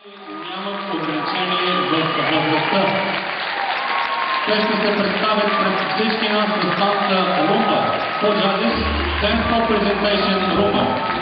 Нямат ограничение в възрастта. Те ще се представят пред всички нас с танца Румба. For judges, dance for presentation Rumba.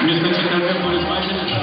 Mir ist Menschen, dass wir wohl das Beispiel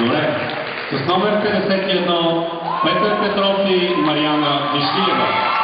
Добре. С номер 51 Петър Петров и Марияна Вишлиева.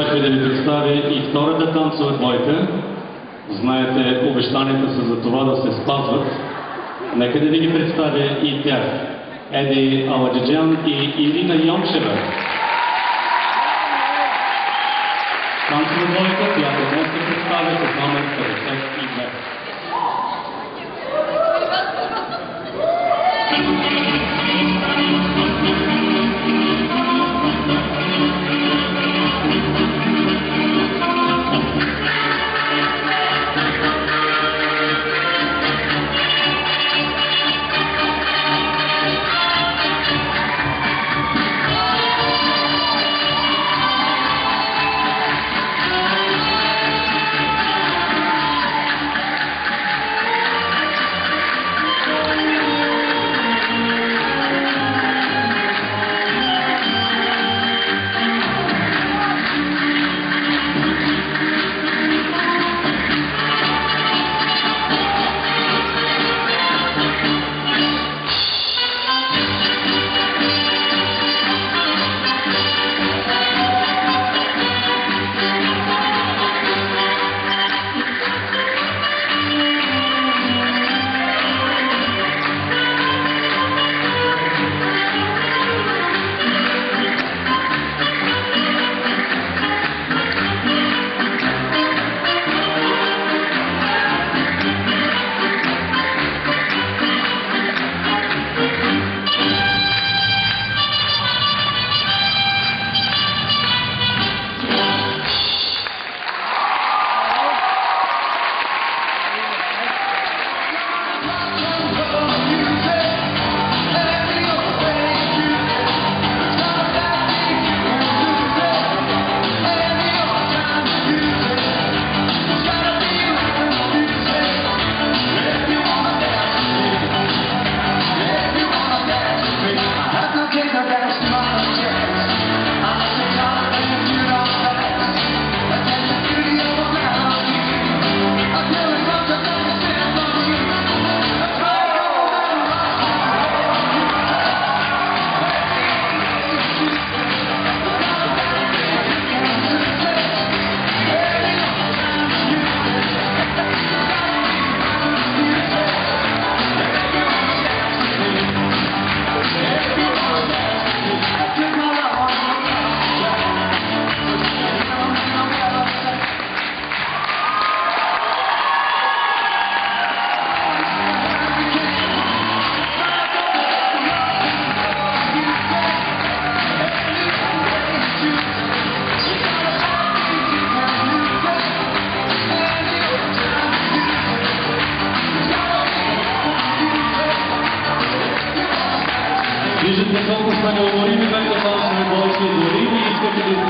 Ви да ви представя и втората танцова двойка. Знаете, обещанията са за това да се спазват. Нека да ви ги представя и тях. Еди Аладжиджан и Ирина Йончева. танцова двойка, която днес се представя с номер Znowu z panią Morini, będą pan Wojciech Morini i wtedy jest